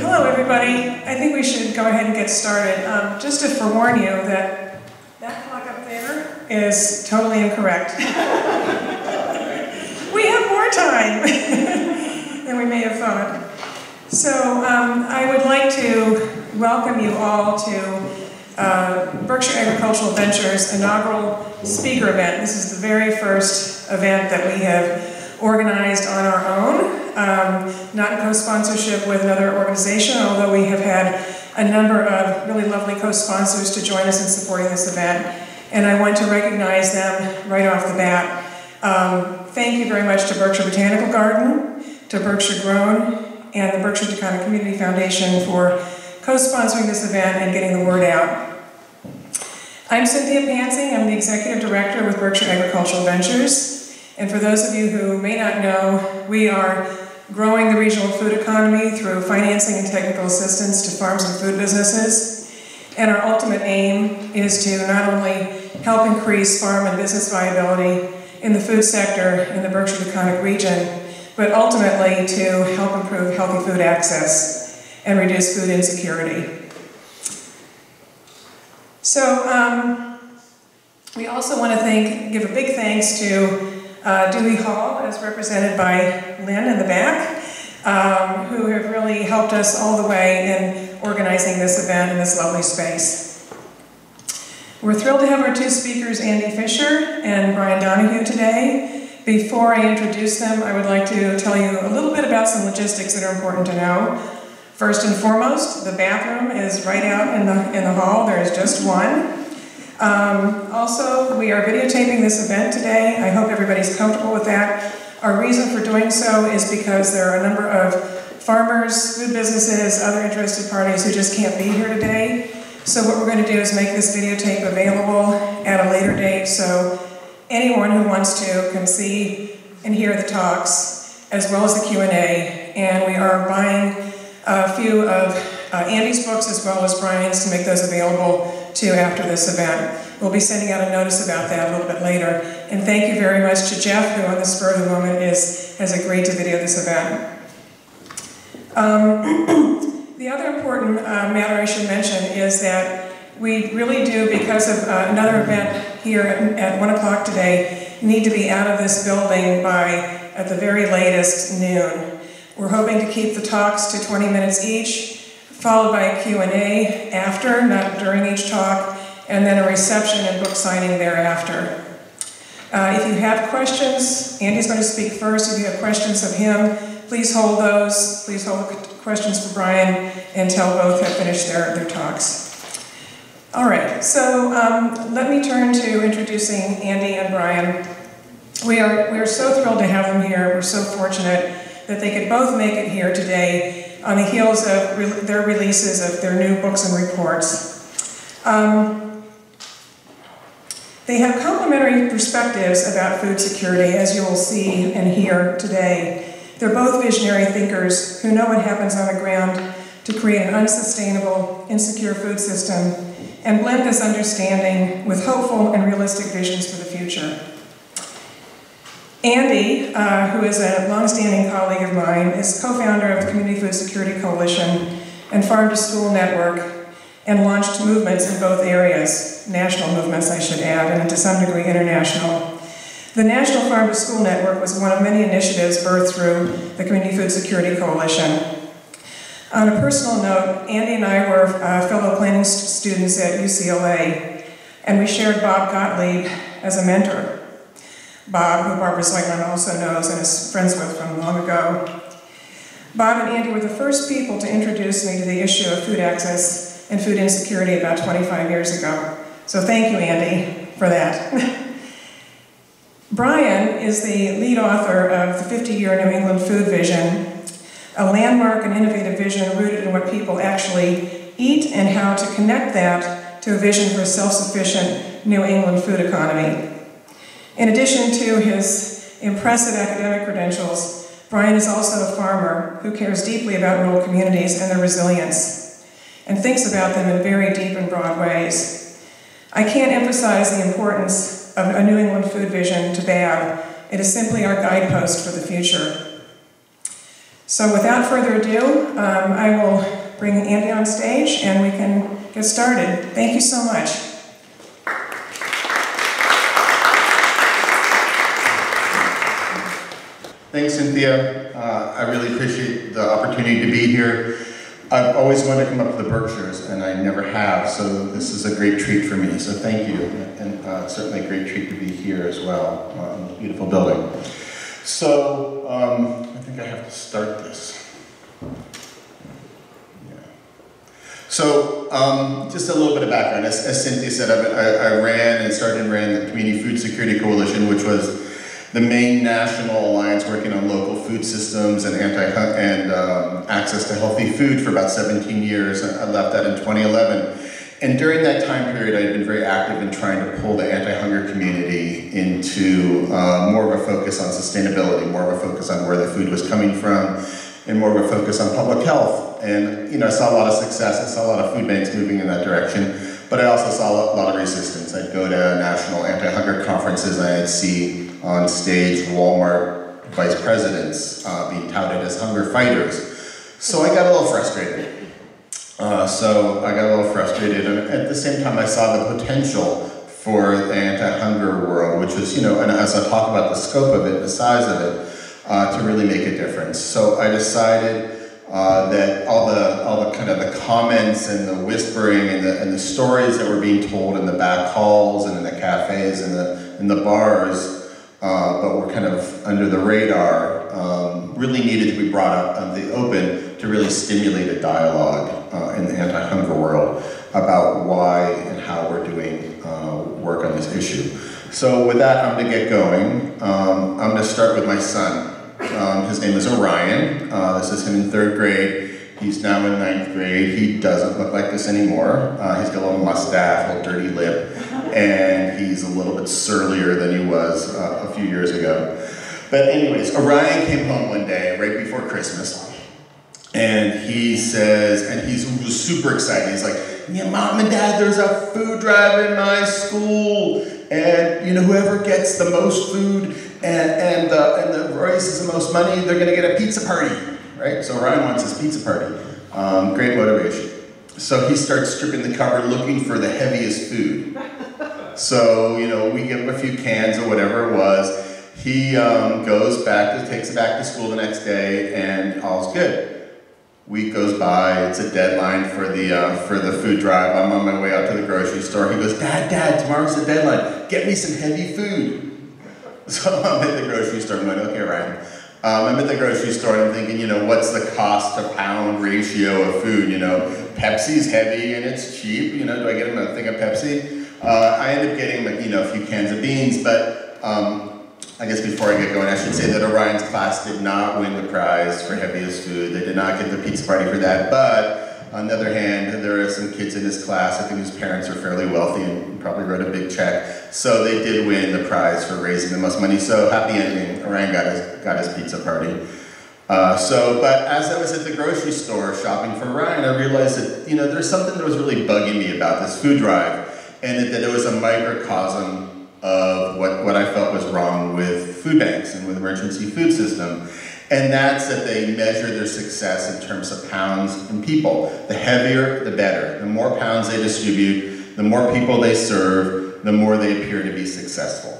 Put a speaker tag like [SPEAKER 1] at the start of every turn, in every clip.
[SPEAKER 1] hello everybody. I think we should go ahead and get started. Um, just to forewarn you that that clock up there is totally incorrect. we have more time than we may have thought. So um, I would like to welcome you all to uh, Berkshire Agricultural Ventures inaugural speaker event. This is the very first event that we have organized on our own um, not in co-sponsorship with another organization, although we have had a number of really lovely co-sponsors to join us in supporting this event. And I want to recognize them right off the bat. Um, thank you very much to Berkshire Botanical Garden, to Berkshire Grown, and the Berkshire Taconic Community Foundation for co-sponsoring this event and getting the word out. I'm Cynthia Pansing. I'm the Executive Director with Berkshire Agricultural Ventures. And for those of you who may not know, we are growing the regional food economy through financing and technical assistance to farms and food businesses. And our ultimate aim is to not only help increase farm and business viability in the food sector in the Berkshire Taconic region, but ultimately to help improve healthy food access and reduce food insecurity. So um, we also want to thank, give a big thanks to uh, Dewey Hall, as represented by Lynn in the back, um, who have really helped us all the way in organizing this event in this lovely space. We're thrilled to have our two speakers, Andy Fisher and Brian Donahue, today. Before I introduce them, I would like to tell you a little bit about some logistics that are important to know. First and foremost, the bathroom is right out in the, in the hall. There is just one. Um, also, we are videotaping this event today. I hope everybody's comfortable with that. Our reason for doing so is because there are a number of farmers, food businesses, other interested parties who just can't be here today. So what we're going to do is make this videotape available at a later date so anyone who wants to can see and hear the talks as well as the Q&A. And we are buying a few of uh, Andy's books as well as Brian's to make those available to after this event. We'll be sending out a notice about that a little bit later. And thank you very much to Jeff, who on the spur of the moment is, has agreed to video this event. Um, the other important uh, matter I should mention is that we really do, because of uh, another event here at, at 1 o'clock today, need to be out of this building by, at the very latest, noon. We're hoping to keep the talks to 20 minutes each, followed by a Q&A after, not during each talk, and then a reception and book signing thereafter. Uh, if you have questions, Andy's going to speak first. If you have questions of him, please hold those. Please hold questions for Brian until both have finished their, their talks. All right, so um, let me turn to introducing Andy and Brian. We are, we are so thrilled to have them here. We're so fortunate that they could both make it here today on the heels of re their releases of their new books and reports. Um, they have complementary perspectives about food security, as you will see and hear today. They're both visionary thinkers who know what happens on the ground to create an unsustainable, insecure food system and blend this understanding with hopeful and realistic visions for the future. Andy, uh, who is a longstanding colleague of mine, is co-founder of the Community Food Security Coalition and Farm to School Network, and launched movements in both areas, national movements I should add, and to some degree international. The National Farm to School Network was one of many initiatives birthed through the Community Food Security Coalition. On a personal note, Andy and I were uh, fellow planning st students at UCLA, and we shared Bob Gottlieb as a mentor. Bob, who Barbara Zweigman also knows and is friends with from long ago. Bob and Andy were the first people to introduce me to the issue of food access and food insecurity about 25 years ago. So thank you, Andy, for that. Brian is the lead author of the 50-year New England Food Vision, a landmark and innovative vision rooted in what people actually eat and how to connect that to a vision for a self-sufficient New England food economy. In addition to his impressive academic credentials, Brian is also a farmer who cares deeply about rural communities and their resilience, and thinks about them in very deep and broad ways. I can't emphasize the importance of a New England food vision to BAV. It is simply our guidepost for the future. So without further ado, um, I will bring Andy on stage and we can get started. Thank you so much.
[SPEAKER 2] Thanks, Cynthia. Uh, I really appreciate the opportunity to be here. I've always wanted to come up to the Berkshires, and I never have, so this is a great treat for me, so thank you. And uh, certainly a great treat to be here as well, uh, in this beautiful building. So, um, I think I have to start this. So, um, just a little bit of background. As, as Cynthia said, I, I, ran and started and ran the Community Food Security Coalition, which was the main national alliance working on local food systems and anti and um, access to healthy food for about 17 years. I left that in 2011. And during that time period, I had been very active in trying to pull the anti-hunger community into uh, more of a focus on sustainability, more of a focus on where the food was coming from, and more of a focus on public health. And you know, I saw a lot of success. I saw a lot of food banks moving in that direction. But I also saw a lot of resistance. I'd go to national anti-hunger conferences and I'd see on stage Walmart vice presidents uh, being touted as hunger fighters. So I got a little frustrated. Uh, so I got a little frustrated, and at the same time, I saw the potential for the anti-hunger world, which was, you know, and as I talk about the scope of it, the size of it, uh, to really make a difference. So I decided uh, that all the all the kind of the comments and the whispering and the and the stories that were being told in the back halls and in the cafes and the in the bars uh, but were kind of under the radar, um, really needed to be brought up on the open to really stimulate a dialogue uh, in the anti-hunger world about why and how we're doing uh, work on this issue. So with that, I'm gonna get going. Um, I'm gonna start with my son. Um, his name is Orion. Uh, this is him in third grade. He's now in ninth grade. He doesn't look like this anymore. Uh, he's got a little mustache, a little dirty lip and he's a little bit surlier than he was uh, a few years ago. But anyways, Orion came home one day right before Christmas, and he says, and he's super excited. He's like, "Yeah, mom and dad, there's a food drive in my school, and you know whoever gets the most food and and uh, and the raises the most money, they're gonna get a pizza party, right? So Ryan wants his pizza party. Um, great motivation. So he starts stripping the cupboard looking for the heaviest food. So, you know, we give him a few cans or whatever it was. He um, goes back, to, takes it back to school the next day, and all's good. Week goes by, it's a deadline for the, uh, for the food drive. I'm on my way out to the grocery store. He goes, Dad, Dad, tomorrow's the deadline. Get me some heavy food. So I'm at the grocery store. I'm like, okay, Ryan. Um, I'm at the grocery store and I'm thinking, you know, what's the cost to pound ratio of food? You know, Pepsi's heavy and it's cheap. You know, do I get him a thing of Pepsi? Uh, I end up getting you know, a few cans of beans, but um, I guess before I get going, I should say that Orion's class did not win the prize for heaviest food. They did not get the pizza party for that, but on the other hand, there are some kids in this class, I think whose parents are fairly wealthy and probably wrote a big check. So they did win the prize for raising the most money. So happy ending, Orion got his, got his pizza party. Uh, so, but as I was at the grocery store shopping for Ryan, I realized that, you know, there's something that was really bugging me about this food drive and that it was a microcosm of what, what I felt was wrong with food banks and with emergency food system. And that's that they measure their success in terms of pounds and people. The heavier, the better. The more pounds they distribute, the more people they serve, the more they appear to be successful.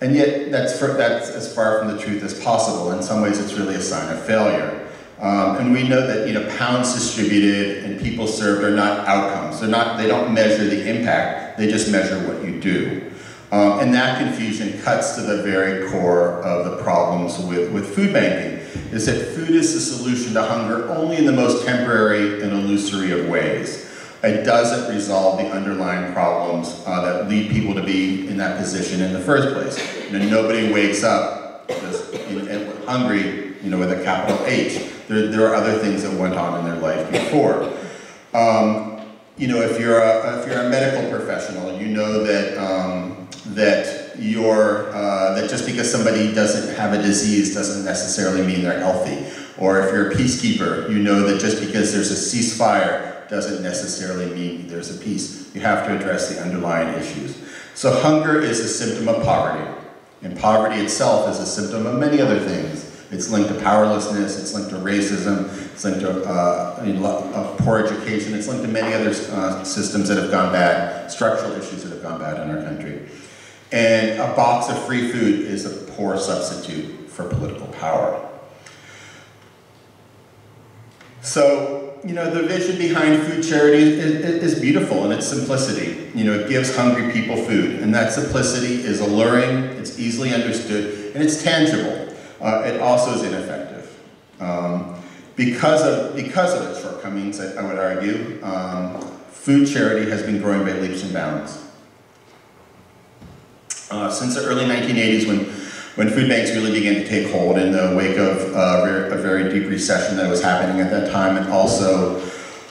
[SPEAKER 2] And yet, that's, for, that's as far from the truth as possible. In some ways, it's really a sign of failure. Um, and we know that you know pounds distributed and people served are not outcomes. They're not. They don't measure the impact. They just measure what you do. Um, and that confusion cuts to the very core of the problems with, with food banking, is that food is the solution to hunger only in the most temporary and illusory of ways. It doesn't resolve the underlying problems uh, that lead people to be in that position in the first place. You know, nobody wakes up just, hungry, you know, with a capital H. There, there are other things that went on in their life before. Um, you know, if you're a, if you're a medical professional, you know that um, that you're uh, that just because somebody doesn't have a disease doesn't necessarily mean they're healthy. Or if you're a peacekeeper, you know that just because there's a ceasefire doesn't necessarily mean there's a peace. You have to address the underlying issues. So hunger is a symptom of poverty, and poverty itself is a symptom of many other things It's linked to powerlessness, it's linked to racism, it's linked to uh, poor education, it's linked to many other uh, systems that have gone bad, structural issues that have gone bad in our country. A box of free food is a poor substitute for political power. So, you know, the vision behind food charity is, is, is beautiful in its simplicity. You know, it gives hungry people food, and that simplicity is alluring, it's easily understood, and it's tangible. Uh, it also is ineffective. Um, because, of, because of its shortcomings, I, I would argue, um, food charity has been growing by leaps and bounds. Uh, since the early 1980s, when, when food banks really began to take hold in the wake of uh, a very deep recession that was happening at that time, and also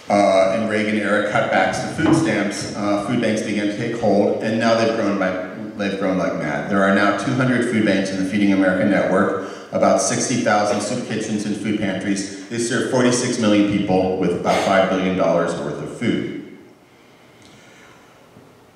[SPEAKER 2] uh, in Reagan era cutbacks to food stamps, uh, food banks began to take hold, and now they've grown by they've grown like mad. There are now 200 food banks in the Feeding America network, about 60,000 soup kitchens and food pantries. They serve 46 million people with about $5 billion worth of food.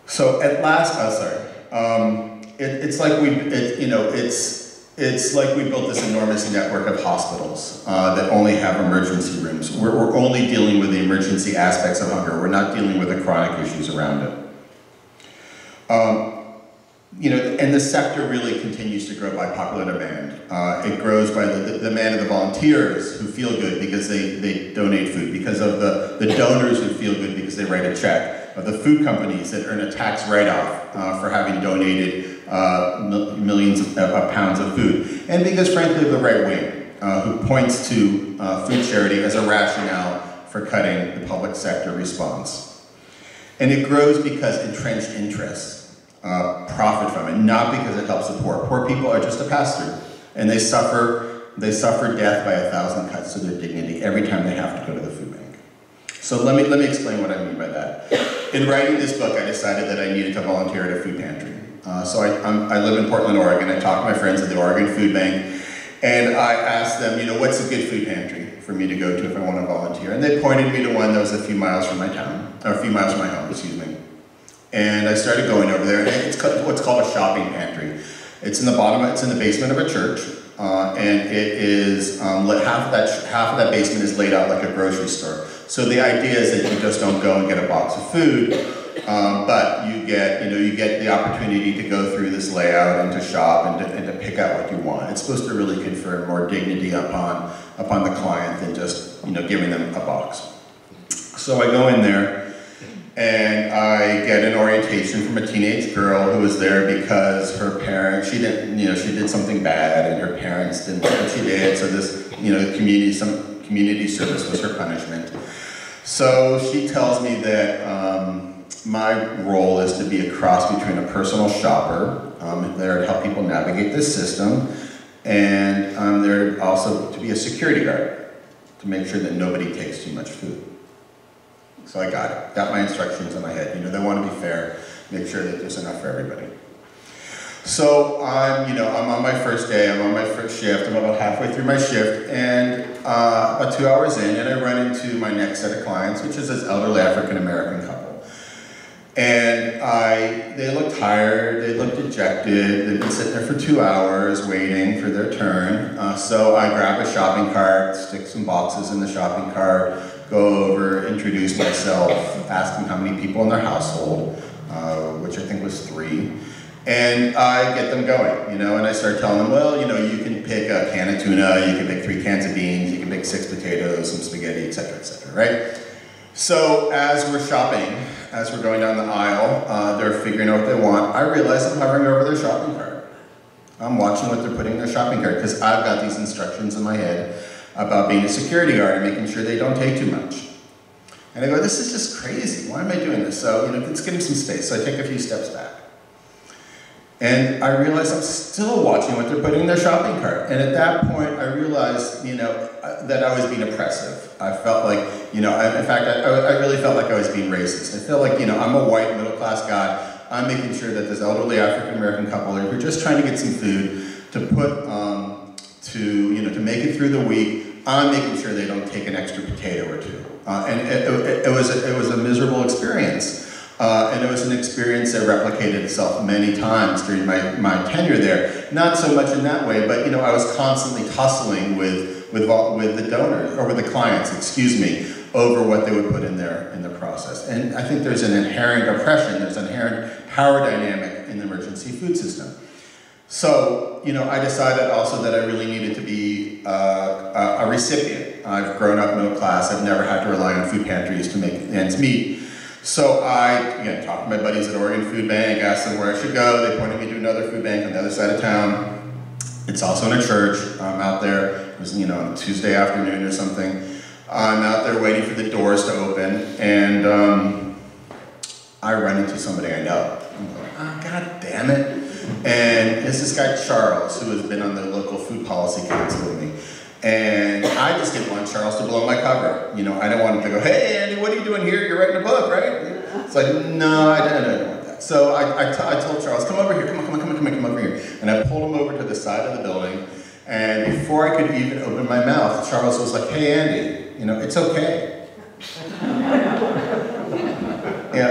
[SPEAKER 2] So at last, oh, sorry. Um, it, it's like we, it, you know, it's, it's like we built this enormous network of hospitals uh, that only have emergency rooms. We're, we're only dealing with the emergency aspects of hunger. We're not dealing with the chronic issues around it. Um, you know, and the sector really continues to grow by popular demand. Uh, it grows by the, the demand of the volunteers who feel good because they, they donate food, because of the, the donors who feel good because they write a check, of the food companies that earn a tax write-off uh, for having donated uh, millions of, of pounds of food, and because frankly the right wing, uh, who points to uh, food charity as a rationale for cutting the public sector response. And it grows because entrenched interests uh, profit from it, not because it helps the poor. Poor people are just a pass-through, and they suffer they suffer death by a thousand cuts to their dignity every time they have to go to the food bank. So let me let me explain what I mean by that. In writing this book, I decided that I needed to volunteer at a food pantry. Uh, so I, I'm, I live in Portland, Oregon. I talked to my friends at the Oregon Food Bank, and I asked them, you know, what's a good food pantry for me to go to if I want to volunteer? And they pointed me to one that was a few miles from my town, or a few miles from my home, excuse me. And I started going over there, and it's what's called a shopping pantry. It's in the bottom, it's in the basement of a church, uh, and it is, um, half of that, half of that basement is laid out like a grocery store. So the idea is that you just don't go and get a box of food, um, but you get, you know, you get the opportunity to go through this layout and to shop and to, and to pick out what you want. It's supposed to really confer more dignity upon, upon the client than just, you know, giving them a box. So I go in there, and I get an orientation from a teenage girl who was there because her parents, she didn't, you know, she did something bad and her parents didn't like what she did, so this, you know, community, some community service was her punishment. So she tells me that um, my role is to be a cross between a personal shopper, um, there to help people navigate this system, and I'm there also to be a security guard, to make sure that nobody takes too much food. So I got it. Got my instructions in my head. You know, they want to be fair, make sure that there's enough for everybody. So I'm, you know, I'm on my first day. I'm on my first shift. I'm about halfway through my shift, and uh, about two hours in, and I run into my next set of clients, which is this elderly African American couple. And I, they look tired. They look dejected. They've been sitting there for two hours waiting for their turn. Uh, so I grab a shopping cart, stick some boxes in the shopping cart, go over, introduce myself, ask them how many people in their household, uh, which I think was three. And I get them going, you know, and I start telling them, well, you know, you can pick a can of tuna, you can pick three cans of beans, you can pick six potatoes, some spaghetti, etc., etc., right? So as we're shopping, as we're going down the aisle, uh, they're figuring out what they want. I realize I'm hovering over their shopping cart. I'm watching what they're putting in their shopping cart because I've got these instructions in my head about being a security guard and making sure they don't take too much. And I go, this is just crazy. Why am I doing this? So, you know, let's give them some space. So I take a few steps back. And I realized I'm still watching what they're putting in their shopping cart. And at that point, I realized, you know, that I was being oppressive. I felt like, you know, I, in fact, I, I really felt like I was being racist. I felt like, you know, I'm a white middle class guy. I'm making sure that this elderly African American couple who are just trying to get some food to put, um, to, you know, to make it through the week. I'm making sure they don't take an extra potato or two. Uh, and it, it, it was a, it was a miserable experience. Uh, and it was an experience that replicated itself many times during my, my tenure there. Not so much in that way, but you know, I was constantly tussling with, with, with the donors, or with the clients, excuse me, over what they would put in there in the process. And I think there's an inherent oppression, there's an inherent power dynamic in the emergency food system. So, you know, I decided also that I really needed to be uh, a, a recipient. I've grown up middle class, I've never had to rely on food pantries to make ends meet. So I, again, talked to my buddies at Oregon Food Bank, asked them where I should go. They pointed me to another food bank on the other side of town. It's also in a church. I'm out there. It was, you know, on a Tuesday afternoon or something. I'm out there waiting for the doors to open, and um, I run into somebody I know. I'm like, oh, God damn it. And it's this guy, Charles, who has been on the local food policy council with me. And I just didn't want Charles to blow my cover. You know, I didn't want him to go, hey, Andy, what are you doing here? You're writing a book, right? It's like, no, I didn't, I didn't want that. So I, I, told Charles, come over here, come on, come on, come on, come on, come over here. And I pulled him over to the side of the building. And before I could even open my mouth, Charles was like, hey, Andy, you know, it's okay. yeah,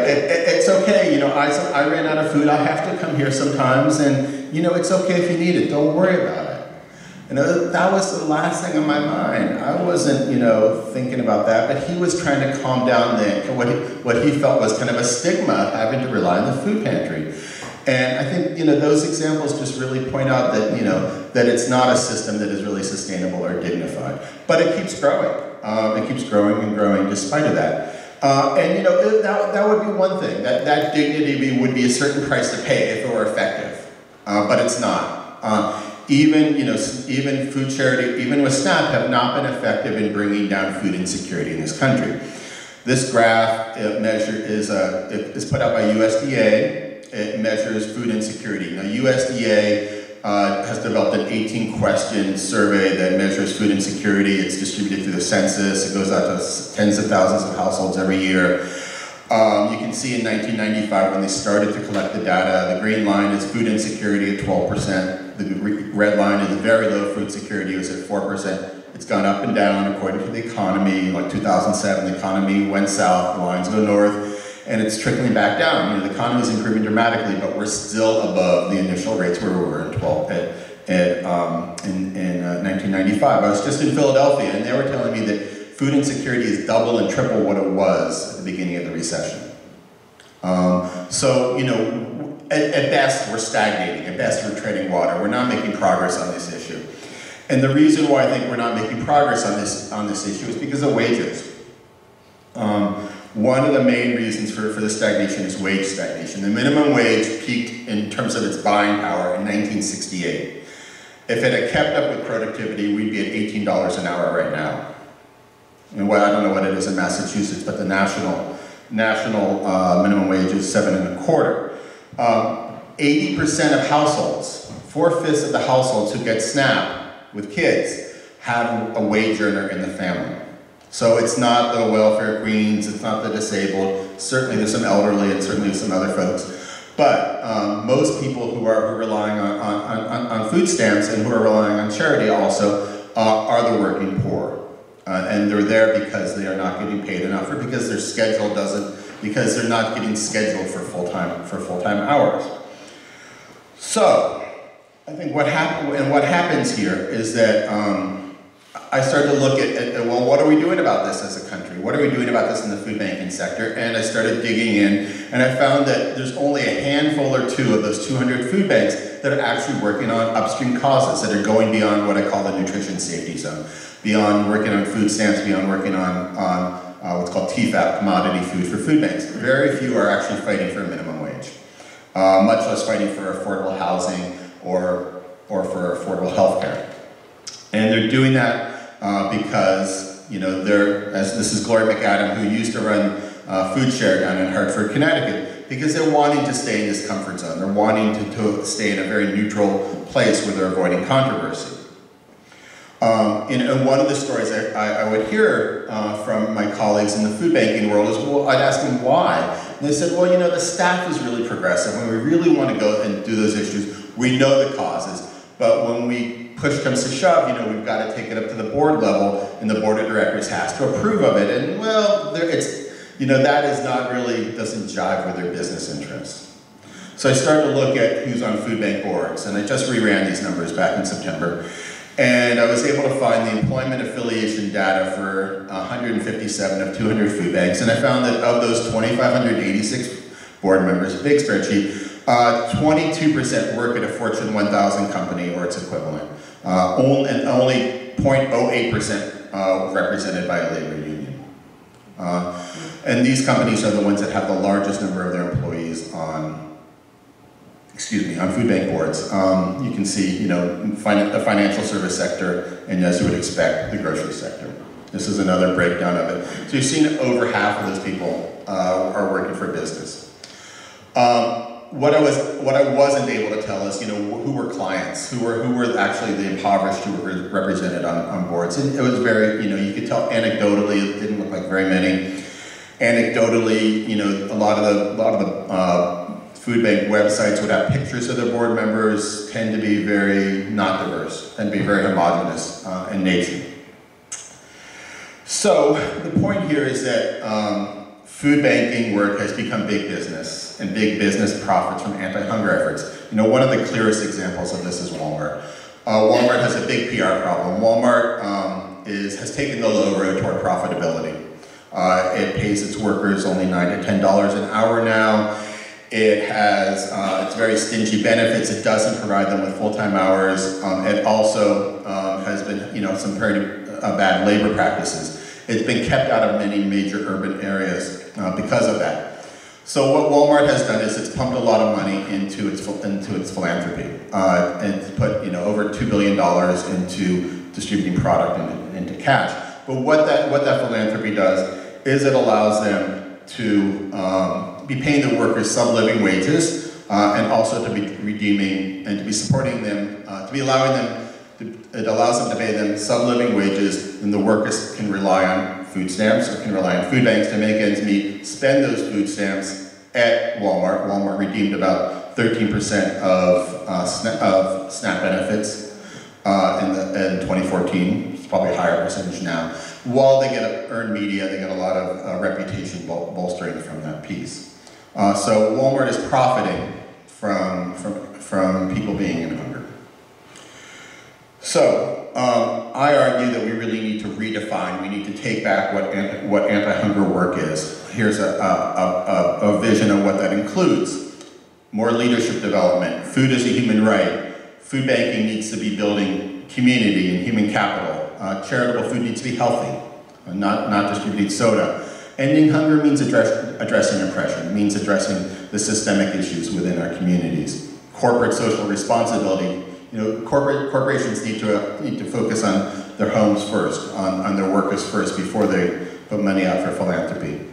[SPEAKER 2] it, it, it's okay. You know, I, I ran out of food. I have to come here sometimes. And, you know, it's okay if you need it. Don't worry about it. Know, that was the last thing on my mind. I wasn't, you know, thinking about that, but he was trying to calm down the, what, he, what he felt was kind of a stigma of having to rely on the food pantry. And I think, you know, those examples just really point out that, you know, that it's not a system that is really sustainable or dignified. But it keeps growing. Um, it keeps growing and growing despite of that. Uh, and, you know, that, that would be one thing. That, that dignity would be a certain price to pay if it were effective. Uh, but it's not. Uh, even, you know, even food charity, even with SNAP, have not been effective in bringing down food insecurity in this country. This graph measure is, uh, is put out by USDA. It measures food insecurity. Now, USDA uh, has developed an 18 question survey that measures food insecurity. It's distributed through the census. It goes out to tens of thousands of households every year. Um, you can see in 1995 when they started to collect the data, the green line is food insecurity at 12%. The red line is very low food security, it was at 4%. It's gone up and down according to the economy. Like 2007, the economy went south, the lines go north, and it's trickling back down. You know, the economy is improving dramatically, but we're still above the initial rates where we were in 12 at, at um, in, in uh, 1995. I was just in Philadelphia, and they were telling me that food insecurity is double and triple what it was at the beginning of the recession. Um, so, you know, at, at best, we're stagnating. At best, we're treading water. We're not making progress on this issue. And the reason why I think we're not making progress on this, on this issue is because of wages. Um, one of the main reasons for, for the stagnation is wage stagnation. The minimum wage peaked in terms of its buying power in 1968. If it had kept up with productivity, we'd be at $18 an hour right now. And well, I don't know what it is in Massachusetts, but the national, national uh, minimum wage is seven and a quarter. 80% um, of households, four-fifths of the households who get SNAP with kids have a wage earner in the family. So it's not the welfare queens, it's not the disabled, certainly there's some elderly and certainly some other folks. But um, most people who are, relying on, on, on, on, food stamps and who are relying on charity also uh, are the working poor. Uh, and they're there because they are not getting paid enough or because their schedule doesn't because they're not getting scheduled for full-time for full-time hours. So, I think what happen and what happens here is that um, I started to look at, at, well, what are we doing about this as a country? What are we doing about this in the food banking sector? And I started digging in, and I found that there's only a handful or two of those 200 food banks that are actually working on upstream causes that are going beyond what I call the nutrition safety zone, beyond working on food stamps, beyond working on, on uh, what's called TEFAP, commodity food for food banks. Very few are actually fighting for a minimum wage, uh, much less fighting for affordable housing or, or for affordable health care. And they're doing that uh, because, you know, they're, as this is Gloria McAdam, who used to run uh, Food Share down in Hartford, Connecticut, because they're wanting to stay in this comfort zone. They're wanting to, to stay in a very neutral place where they're avoiding controversy. And, one of the stories I, I, I would hear uh, from my colleagues in the food banking world is, well, I'd ask them why. And they said, well, you know, the staff is really progressive. When we really want to go and do those issues, we know the causes. But when we push comes to shove, you know, we've got to take it up to the board level, and the board of directors has to approve of it. And well, it's you know, that is not really, doesn't jive with their business interests. So I started to look at who's on food bank boards, and I just reran these numbers back in September. And I was able to find the employment affiliation data for 157 of 200 food banks, and I found that of those 2,586 board members, big spreadsheet, 22% uh, work at a Fortune 1000 company or its equivalent, uh, only, and only 0.08% uh, represented by a labor union. Uh, and these companies are the ones that have the largest number of their employees on, excuse me, on food bank boards. Um, you can see, you know, the financial service sector, and as you would expect, the grocery sector. This is another breakdown of it. So you've seen over half of those people uh, are working for business. Um, what I was what I wasn't able to tell is you know who were clients, who were who were actually the impoverished who were represented on, on boards. And it was very you know you could tell anecdotally it didn't look like very many. Anecdotally, you know a lot of the a lot of the uh, food bank websites would have pictures of their board members. Tend to be very not diverse, and be very homogenous uh, in nature. So the point here is that. Um, food banking work has become big business, and big business profits from anti-hunger efforts. You know, one of the clearest examples of this is Walmart. Uh, Walmart has a big PR problem. Walmart um, is, has taken the low road toward profitability. Uh, it pays its workers only nine to ten dollars an hour now. It has uh, it's very stingy benefits. It doesn't provide them with full-time hours. Um, it also um, has been, you know, some pretty uh, bad labor practices. It's been kept out of many major urban areas uh, because of that. So what Walmart has done is it's pumped a lot of money into its into its philanthropy uh, and put you know over two billion dollars into distributing product into, into cash. But what that what that philanthropy does is it allows them to um, be paying the workers sub living wages uh, and also to be redeeming and to be supporting them uh, to be allowing them it allows them to pay them sub-living wages, and the workers can rely on food stamps or can rely on food banks to make ends meet, spend those food stamps at Walmart. Walmart redeemed about 13% of, uh, SNAP, of SNAP benefits uh, in, the, in 2014. It's probably a higher percentage now. While they get earned media, they get a lot of uh, reputation bol bolstering from that piece. Uh, so Walmart is profiting from, from, from people being in hunger. So um, I argue that we really need to redefine, we need to take back what, anti, what anti-hunger work is. Here's a, a, a, a vision of what that includes. More leadership development, food is a human right, food banking needs to be building community and human capital, uh, charitable food needs to be healthy, uh, not, not distributing soda. Ending hunger means address, addressing oppression, means addressing the systemic issues within our communities. Corporate social responsibility you know, corporate corporations need to uh, need to focus on their homes first, on, on their workers first, before they put money out for philanthropy.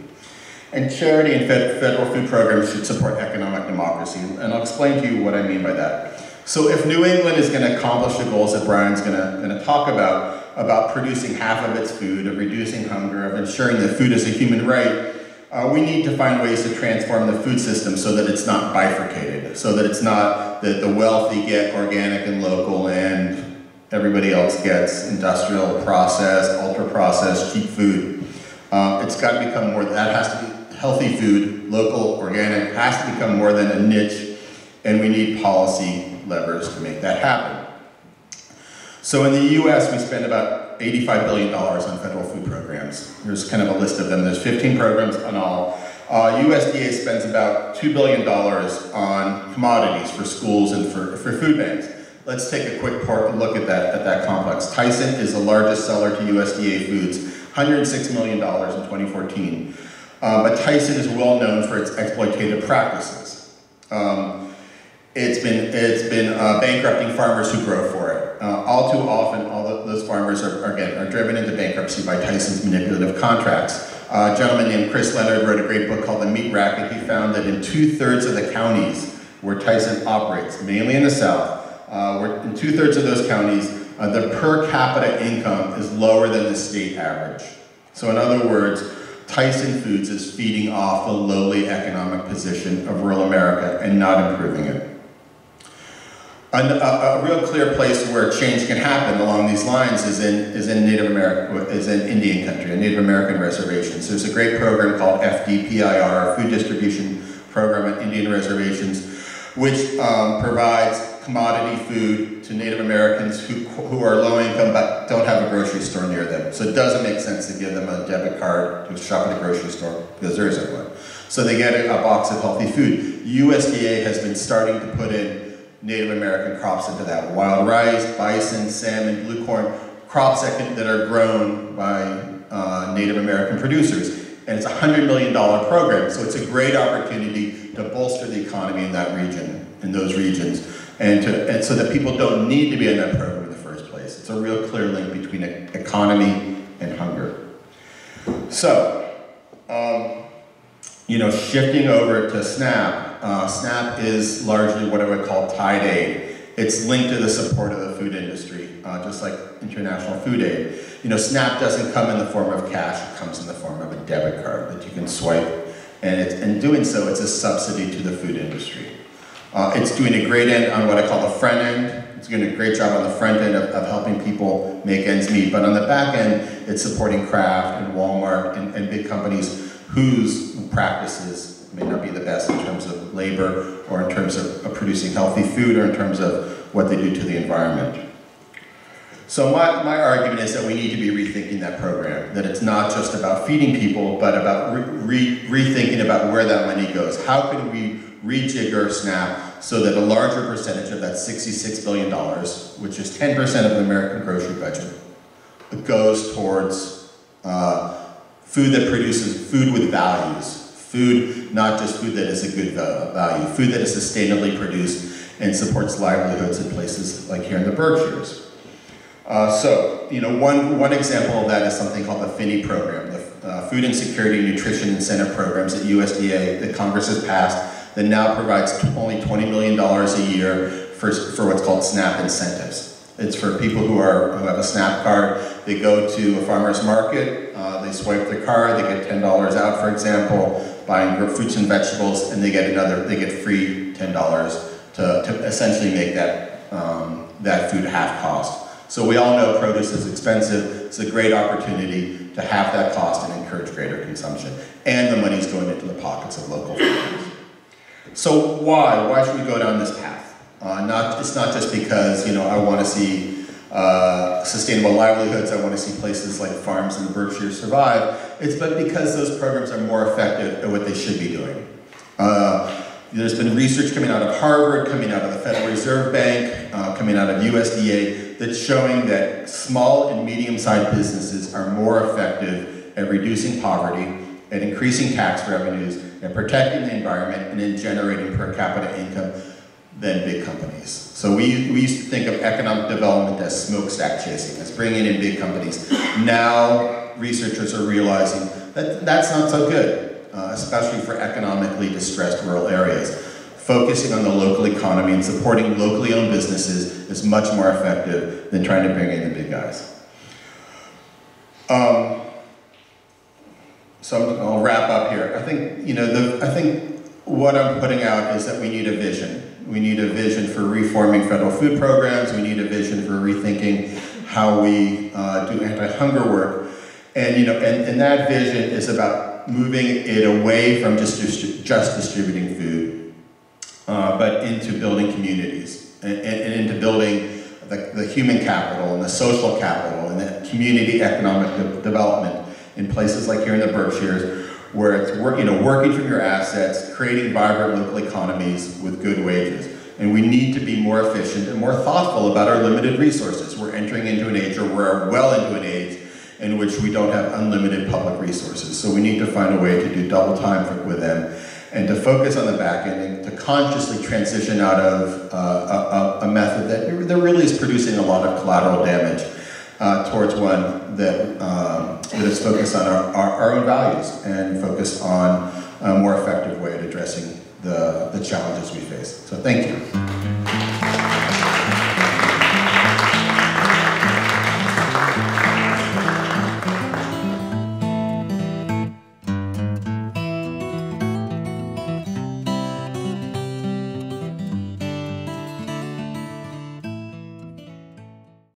[SPEAKER 2] And charity and fed, federal food programs should support economic democracy, and I'll explain to you what I mean by that. So if New England is going to accomplish the goals that Brian's going to, going to talk about, about producing half of its food, of reducing hunger, of ensuring that food is a human right, uh, we need to find ways to transform the food system so that it's not bifurcated, so that it's not that the wealthy get organic and local and everybody else gets industrial, processed, ultra processed, cheap food. Uh, it's got to become more, that has to be healthy food, local, organic, has to become more than a niche, and we need policy levers to make that happen. So in the US, we spend about $85 billion on federal food programs. There's kind of a list of them. There's 15 programs on all. Uh, USDA spends about $2 billion on commodities for schools and for, for food banks. Let's take a quick look at that, at that complex. Tyson is the largest seller to USDA foods, $106 million in 2014. Um, but Tyson is well known for its exploitative practices. Um, it's been, it's been uh, bankrupting farmers who grow for it. Uh, all too often, all the, those farmers are, are, again, are driven into bankruptcy by Tyson's manipulative contracts. Uh, a gentleman named Chris Leonard wrote a great book called The Meat Racket. He found that in two-thirds of the counties where Tyson operates, mainly in the South, uh, where in two-thirds of those counties, uh, the per capita income is lower than the state average. So in other words, Tyson Foods is feeding off the lowly economic position of rural America and not improving it. A, a, real clear place where change can happen along these lines is in, is in Native America, is in Indian country, a Native American reservations. There's a great program called FDPIR, Food Distribution Program at Indian Reservations, which um, provides commodity food to Native Americans who, who are low income but don't have a grocery store near them. So it doesn't make sense to give them a debit card to shop at a grocery store because there isn't one. So they get a box of healthy food. USDA has been starting to put in Native American crops into that. Wild rice, bison, salmon, blue corn, crops that, can, that are grown by uh, Native American producers. And it's a $100 million program, so it's a great opportunity to bolster the economy in that region, in those regions, and, to, and so that people don't need to be in that program in the first place. It's a real clear link between economy and hunger. So, um, you know, shifting over to SNAP, uh, SNAP is largely what I would call tied aid. It's linked to the support of the food industry, uh, just like international food aid. You know, SNAP doesn't come in the form of cash, it comes in the form of a debit card that you can swipe. And in doing so, it's a subsidy to the food industry. Uh, it's doing a great end on what I call the front end. It's doing a great job on the front end of, of helping people make ends meet. But on the back end, it's supporting Kraft and Walmart and, and big companies whose practices may not be the best in terms of labor or in terms of, producing healthy food or in terms of what they do to the environment. So my, my argument is that we need to be rethinking that program, that it's not just about feeding people, but about re, re, rethinking about where that money goes. How can we rejigger SNAP so that a larger percentage of that $66 billion, which is 10% of the American grocery budget, goes towards uh, food that produces food with values, Food, not just food that is a good value, food that is sustainably produced and supports livelihoods in places like here in the Berkshires. Uh, so, you know, one, one example of that is something called the FINI program, the uh, Food Insecurity Nutrition Incentive Programs at USDA that Congress has passed that now provides only $20 million a year for, for what's called SNAP incentives. It's for people who, are, who have a SNAP card. They go to a farmer's market, uh, they swipe their card, they get $10 out, for example, buying fruits and vegetables, and they get another, they get free $10 to, to essentially make that, um, that food half cost. So we all know produce is expensive. It's a great opportunity to have that cost and encourage greater consumption. And the money's going into the pockets of local farmers. So why? Why should we go down this path? Uh, not, it's not just because you know I want to see uh, sustainable livelihoods. I want to see places like farms in the Berkshires survive. It's but because those programs are more effective at what they should be doing. Uh, there's been research coming out of Harvard, coming out of the Federal Reserve Bank, uh, coming out of USDA that's showing that small and medium-sized businesses are more effective at reducing poverty, at increasing tax revenues, at protecting the environment, and in generating per capita income than big companies. So we, we used to think of economic development as smokestack chasing, as bringing in big companies. Now researchers are realizing that that's not so good, uh, especially for economically distressed rural areas. Focusing on the local economy and supporting locally owned businesses is much more effective than trying to bring in the big guys. Um, so I'll wrap up here. I think, you know, the, I think what I'm putting out is that we need a vision. We need a vision for reforming federal food programs. We need a vision for rethinking how we uh, do anti-hunger work. And, you know, and, and that vision is about moving it away from just, just distributing food, uh, but into building communities and, and, and into building the, the, human capital and the social capital and the community economic de development in places like here in the Berkshires where it's work, you know, working from your assets, creating vibrant local economies with good wages. And we need to be more efficient and more thoughtful about our limited resources. We're entering into an age, or we're well into an age, in which we don't have unlimited public resources. So we need to find a way to do double time with them and to focus on the back end and to consciously transition out of uh, a, a, method that, that really is producing a lot of collateral damage uh, towards one that, um, that is focused on our, our, our, own values and focused on a more effective way at addressing the, the challenges we face. So thank you.